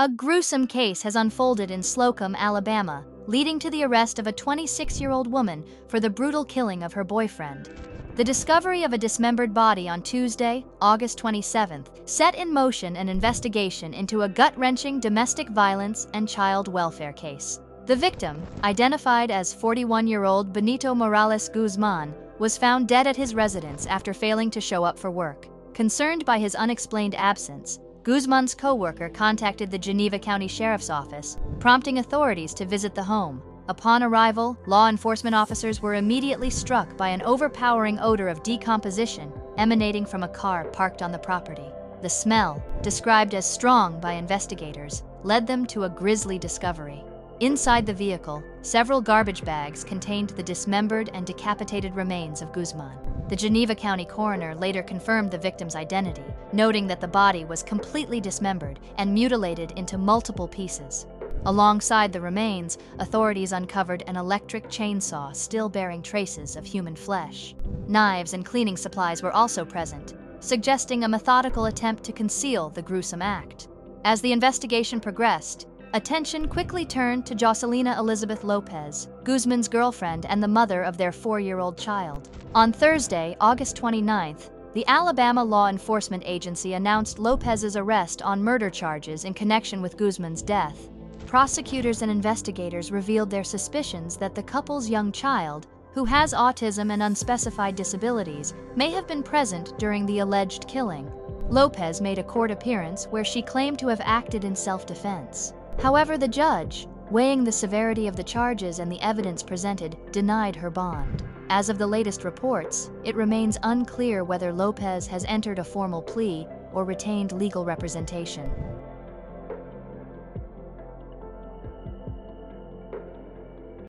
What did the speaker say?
A gruesome case has unfolded in Slocomb, Alabama, leading to the arrest of a 26 year old woman for the brutal killing of her boyfriend. The discovery of a dismembered body on Tuesday, August 27th, set in motion an investigation into a gut wrenching domestic violence and child welfare case. The victim, identified as 41 year old Benito Morales Guzman, was found dead at his residence after failing to show up for work. Concerned by his unexplained absence, Guzman's co-worker contacted the Geneva County Sheriff's Office, prompting authorities to visit the home. Upon arrival, law enforcement officers were immediately struck by an overpowering odor of decomposition emanating from a car parked on the property. The smell, described as strong by investigators, led them to a grisly discovery. Inside the vehicle, several garbage bags contained the dismembered and decapitated remains of Guzman. The Geneva County coroner later confirmed the victim's identity, noting that the body was completely dismembered and mutilated into multiple pieces. Alongside the remains, authorities uncovered an electric chainsaw still bearing traces of human flesh. Knives and cleaning supplies were also present, suggesting a methodical attempt to conceal the gruesome act. As the investigation progressed, Attention quickly turned to Jocelina Elizabeth Lopez, Guzman's girlfriend and the mother of their four year old child. On Thursday, August 29th, the Alabama Law Enforcement Agency announced Lopez's arrest on murder charges in connection with Guzman's death. Prosecutors and investigators revealed their suspicions that the couple's young child, who has autism and unspecified disabilities, may have been present during the alleged killing. Lopez made a court appearance where she claimed to have acted in self defense. However, the judge, weighing the severity of the charges and the evidence presented, denied her bond. As of the latest reports, it remains unclear whether Lopez has entered a formal plea or retained legal representation.